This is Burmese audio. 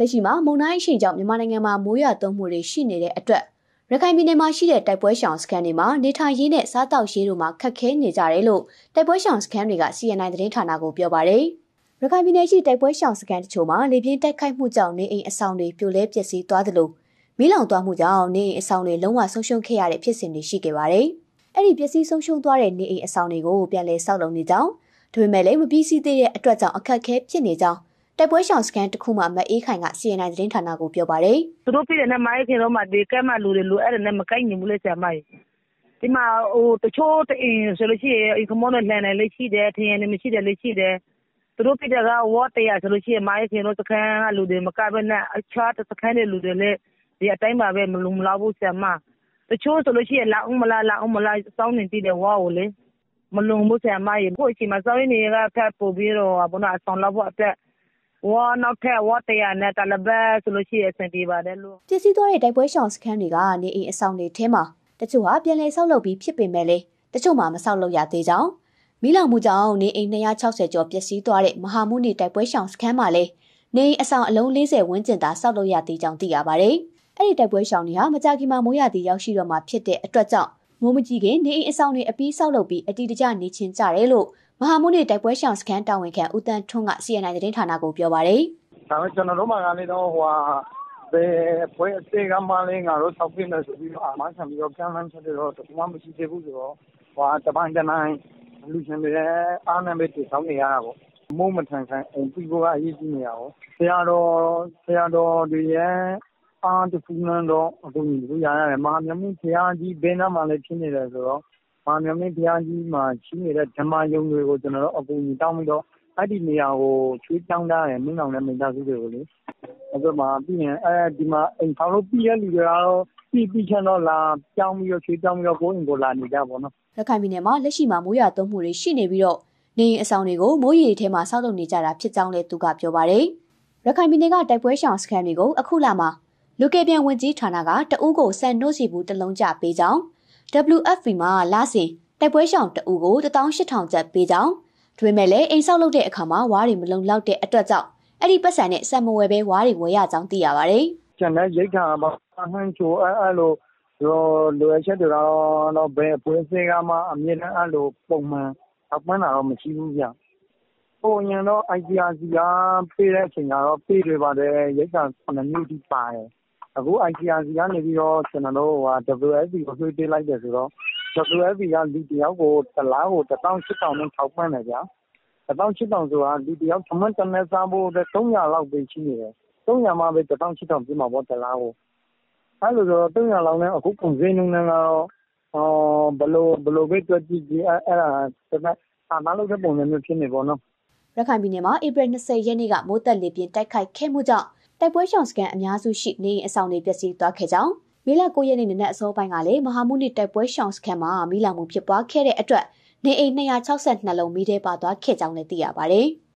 လက်ရှိမှာမုန်တိုင်းအရှိန်ကြောင့်မြန်မာနိုင်ငံမှာမိုးရွာသွန်းမှုတွေရှိနေတဲ့အတွက်ရခိုင်ပြည်နယ်မှာရှိတဲ့တိုက်ပွဲရှောင်စခန်းတွေမှာနေထိုင်ရေးနဲ့စားတောက်ရေးတို့မှာခက်ခဲနေကြတယ်လို့တိုက်ပွဲရှောင်စခန်းတွေက CNN သတင်းဌာနကိုပြောပါတယ်။ရခိုင်ပြည်နယ်ရှိတိုက်ပွဲရှောင်စခန်းတချို့မှာလေပြင်းတိုက်ခိုက်မှုကြောင့်နေအိမ်အဆောင်တွေပြိုလဲပျက်စီးသွားသလိုမီးလောင်သွားမှုကြောင့်နေအိမ်အဆောင်တွေလုံးဝဆုံးရှုံးခဲ့ရတဲ့ဖြစ်စဉ်တွေရှိခဲ့ပါတယ်။အဲ့ဒီပျက်စီးဆုံးရှုံးသွားတဲ့နေအိမ်အဆောင်တွေကိုပြန်လည်ဆောက်လုပ်နေကြောင်းဒါပေမဲ့လည်းမပြီးစီးသေးတဲ့အတွက်ကြောင့်အခက်အခဲဖြစ်နေကြောင်း တိုက်ပွဲရှောင်စကန်တစ်ခုမှမအေးခိုင်က CNN သတင်းဌာနကိုပြောပါတယ်။သူတို့ပြည်တဲ့မိုင်းခင်တော့မှဒီကဲမှလူတွေလူအဲ့ဒါနဲ့မကိုက်ညီဘူးလေဆရာမကြီး။ဒီမှာဟိုတချို့တအင်းဆိုလို့ရှိရင်အင်ကမောနဲ့လှန်တယ်လေးရှိတယ်ထရင်နေမရှိတယ်လေးရှိတယ်။သူတို့ပြည်တဲ့ကဝတ်တရားဆိုလို့ရှိရင်မိုင်းခင်တော့စကန်ကလူတွေမကဘဲနဲ့အခြားစကန်တဲ့လူတွေလည်းဒီအတိုင်းပါပဲမလုံမလောက်ဘူးဆရာမ။တချို့ဆိုလို့ရှိရင်လာအောင်မလားလာအောင်မလားစောင်းနေတည်တယ်ဝါကိုလေမလုံဘူးဆရာမကြီးကိုအချိန်မှာစောင်းနေရကဖတ်ပို့ပြီးတော့ဘုနာအဆောင်လောက်ဖို့အတွက် ဝါနောက်ထပ်ဝါတရနဲ့တလဘဲဆိုလို့ရှိရင်အဆင်ပြေပါတယ်လို့ပစ္စည်းသွားတဲ့တိုက်ပွဲရှောင်စခန်းတွေကနေအိမ်အဆောင်တွေထဲမှာတချို့ဟာပြန်လည်ဆောက်လုပ်ပြီးဖြစ်ပေမဲ့လေတချို့မှာမဆောက်လုပ်ရသေးကြောင်းမီးလောင်မှုကြောင့်နေအိမ်260ကျော်ပျက်စီးသွားတဲ့မဟာမုနိတိုက်ပွဲရှောင်စခန်းမှာလည်းနေအိမ်အဆောင်အလုံး40ဝန်းကျင်သာဆောက်လုပ်ရသေးကြောင်းသိရပါတယ်။အဲ့ဒီတိုက်ပွဲရှောင်တွေဟာမကြာခင်မှာမိုးရသည်ရောက်ရှိတော့မှဖြစ်တဲ့အတွက်ကြောင့် မိုးမကြီးခင်နေအိမ်အဆောင်တွေအပြီးဆောက်လုပ်ပြီးအတီတကျနေချင်းကြတယ်လို့မဟာမုနိတိုက်ပွဲရှောင်စခန်းတာဝန်ခံဦးတန်းထွန်းက CNN သတင်းဌာနကိုပြောပါတယ်။ဒါပေမဲ့ကျွန်တော်တို့မှကလည်းတော့ဟိုဟာဘယ်ပွဲအသေးကမှလည်းငါတို့ဆောက်ပြမယ်ဆိုပြီးတော့အမှန်ဆန်ပြီးတော့ပြန်လန်းချက်တော့တခုမှမရှိသေးဘူးဆိုတော့ဟိုတပိုင်းတနိုင်လူရှင်တွေအားနဲ့ပဲတည်ဆောက်နေရတာပေါ့။မုံမထန်ဆန်အိမ်ပြီးဖို့ကအရေးကြီးနေရအောင်။ဆရာတော်ဆရာတော်တွေရဲ့ အားတခုနဲ့တော့ အကူအညီတွေရရတယ်။မဟာမြတ်မင်းဘုရားကြီးဘယ်နားမှာလည်း ဖြစ်နေတယ်ဆိုတော့ မဟာမြတ်မင်းဘုရားကြီးမှာ ရှိနေတဲ့ ဓမ္မရုံတွေကို ကျနော်တို့ အကူအညီတောင်းပြီးတော့ အဲဒီနေရာကို ရွှေ့ပြောင်းထားတယ် မီးလောင်တဲ့ မိသားစုတွေကိုလေ။အဲဒီမှာ ပြီးရင် ဒီမှာ အိမ်ဆောက်လို့ ပြီးတဲ့လူတွေကတော့ ပြီးပြီးချင်းတော့ လာပြောင်းပြီးတော့ ရွှေ့ပြောင်းပြီးတော့ ကိုယ့်အိမ်ကိုယ် လာနေကြတာပေါ့နော်။ရခိုင်ပြည်နယ်မှာ လက်ရှိမှာ မိုးရွာသွန်းမှုတွေ ရှိနေပြီးတော့နေအိမ်အဆောင်တွေကို မိုးရေထဲမှာ ဆောက်လုပ်နေကြတာ ဖြစ်ကြောင်းလည်း သူကပြောပါတယ်။ရခိုင်ပြည်နယ်က တိုက်ပွဲရှောင်စခန်းတွေကို အခုလမှာ လူကယ်ပြန်ဝင်ကြီးဌာနကတအူးကိုဆန်နှုတ်စီဘူးတစ်လုံးကြပေးကြောင်း WFP မှာလာစဉ်တိုက်ပွဲရှောင်တအူကို18000ကျပ်ပေးကြောင်းဒါပေမဲ့လည်းအိမ်ဆောက်လုပ်တဲ့အခါမှာဝါးတွေမလုံလောက်တဲ့အတွက်ကြောင့်အဲ့ဒီပတ်စံနဲ့ဆက်မဝယ်ပဲဝါးတွေဝယ်ရကြောင်းသိရပါတယ်။ကျန်တဲ့ရိတ်ခါပါဟန်ချိုအဲ့အဲ့လိုလိုလိုအချက်တွေတော့ဘယ်အဖွဲ့အစည်းကမှအမြဲတမ်းအဲ့လိုပုံမှန်အပန်းတာတော့မရှိဘူးဗျ။ဟိုရင်တော့ ICRC ကပေးတဲ့အချိန်ကတော့ပေးတွေပါတယ်ရိတ်ခါ9မျိုးထိပါတယ်။ အခု ICRC ကနေပြီးတော့ ကျွန်တော်တို့ဟို WFP ကိုဆွေးပေးလိုက်တယ်ဆိုတော့ WFP က လူတယောက်ကို တလကို ၁၈,၀၀၀ နဲ့ ထောက်ပံ့တယ်ဗျာ။၁၈,၀၀၀ ဆိုတာ လူတယောက် ထမင်းတနပ်စားဖို့အတွက် ၃၀၀ လောက်ပဲ ရှိနေတယ်။၃၀၀ မှပဲ ၁၈,၀၀၀ဖြစ်မှာပေါ့ တလကို။အဲလိုဆိုတော့ ၃၀၀ လောက်နဲ့ အခု ကုန်ဈေးနှုန်းနဲ့ကတော့ ဘယ်လိုပဲ တွက်ကြည့်ကြည့် အဲဒါအာမလုပ်တဲ့ ပုံစံမျိုး ဖြစ်နေပေါ့နော်။”ရခိုင်ပြည်နယ်မှာ ဧပြီ ၂၀ ရက်နေ့က မိုးသက်လေပြင်း တိုက်ခိုက်ခဲ့မှုကြောင့် တိုက်ပွဲရှောင်စခန်းအများစုရှိနေအိမ်အဆောင်တွေပျက်စီးသွားခဲ့ကြောင်းမေလ9ရက်နေ့နနက်အစောပိုင်းကလည်းမဟာမုနိတိုက်ပွဲရှောင်စခန်းမှာမီးလောင်မှုဖြစ်ပွားခဲ့တဲ့အတွက်နေအိမ်262လုံးမီးထဲပါသွားခဲ့ကြောင်းလည်းသိရပါတယ်။